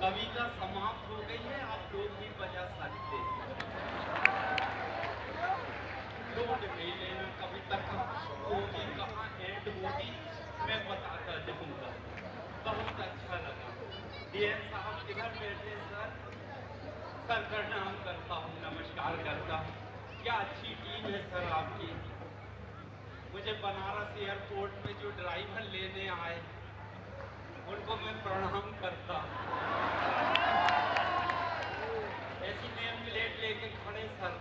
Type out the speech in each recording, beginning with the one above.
कविता समाप्त हो गई है, आप लोग भी बजा सकते हैं कविता होगी कहाँ एंड होगी, मैं बताता जाऊँगा बहुत अच्छा लगा। डीएम साहब किधर बैठे सर। सर प्रणाम करता हूँ, नमस्कार करता क्या अच्छी टीम है, सर, आपकी। मुझे बनारस एयरपोर्ट में जो ड्राइवर लेने आए उनको मैं प्रणाम करता ऐसी नेम प्लेट लेके खड़े सर।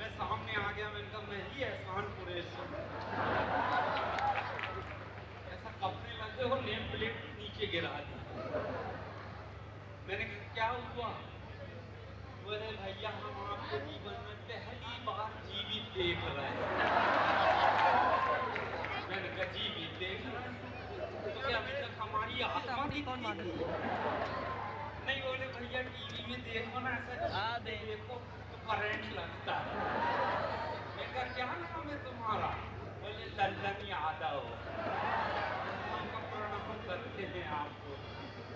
मैं सामने आ गया, मैंने कहा, मैं ही एहसान कुरैश ऐसा कपड़े लगे हो नेम प्लेट नीचे गिरा दी। मैंने कहा, क्या हुआ? बोले, भैया, हम आपको जीवन में पहली बार जीवित देख रहे हैं मैंने कहा जीवित देख रहे हैं तो क्या अभी तक हमारी आत्मा नहीं बोले भैया टीवी में देखो ना ऐसा हाँ, देखो। तो करंट लगता है। मैं कहा क्या नाम है तुम्हारा? बोले लल्लन यादव। प्रणाम करते हैं आपको।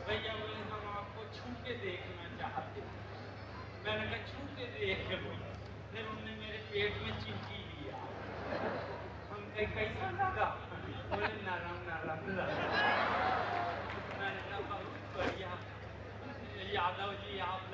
भैया बोले हम आपको छू के देखना चाहते हैं। मैंने कहा छू के देख लो फिर उन्होंने मेरे पेट में चिमटी लिया। हम कहे कैसा लगा बोले नरम नरम लगा मैंने कहा बहुत बढ़िया यादव जी आप